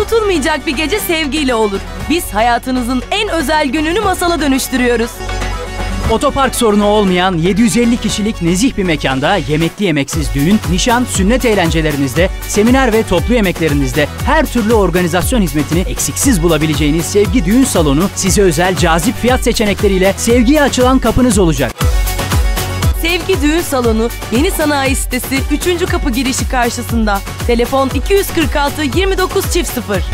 Unutulmayacak bir gece sevgiyle olur. Biz hayatınızın en özel gününü masala dönüştürüyoruz. Otopark sorunu olmayan 750 kişilik nezih bir mekanda yemekli yemeksiz düğün, nişan, sünnet eğlencelerinizde, seminer ve toplu yemeklerinizde her türlü organizasyon hizmetini eksiksiz bulabileceğiniz Sevgi Düğün Salonu size özel cazip fiyat seçenekleriyle sevgiye açılan kapınız olacak. Sevgi Düğün Salonu Yeni Sanayi Sitesi 3. Kapı girişi karşısında. Telefon 246 29 çift 0.